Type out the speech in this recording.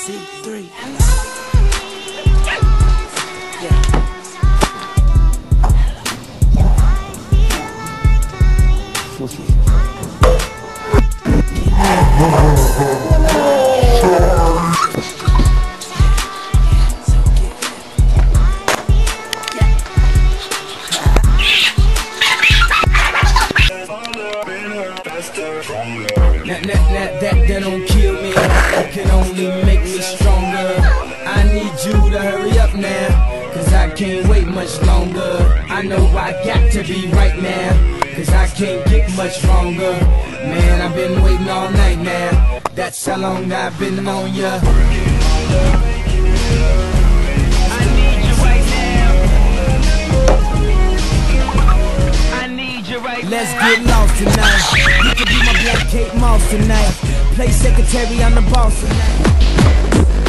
C3. Yeah. That, that, that, that, don't kill me, it can only make I need you to hurry up now, cause I can't wait much longer. I know I got to be right now, cause I can't get much longer. Man, I've been waiting all night now, that's how long I've been on ya. Let's get lost tonight. You can be my black Kate Moss tonight. Play secretary, I'm the boss tonight.